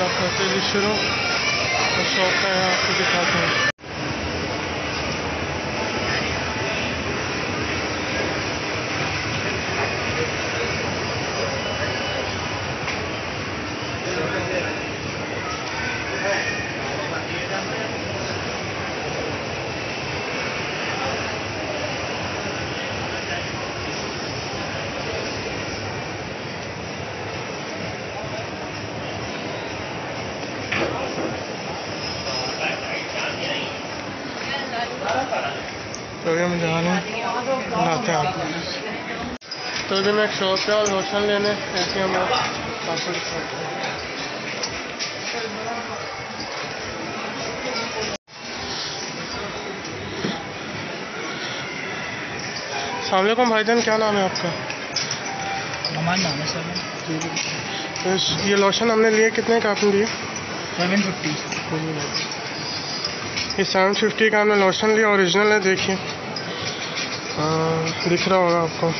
हथेली शुरू तो शॉप का यहाँ आपको दिखाता हैं तो अभी हम जा रहे हैं लाते हैं आपको तो अभी मैं एक शॉप पे और लोशन लेने ऐसे हम आपको दिखाते हैं। सलामकुम भाईजान क्या नाम है आपका? हमारा नाम है सर। तो ये लोशन हमने लिए कितने का आपने लिए? Seven fifty. ये सेवन फिफ्टी का हमने लोशन लिया ओरिजिनल है देखिए। हाँ, दिख रहा होगा आपको।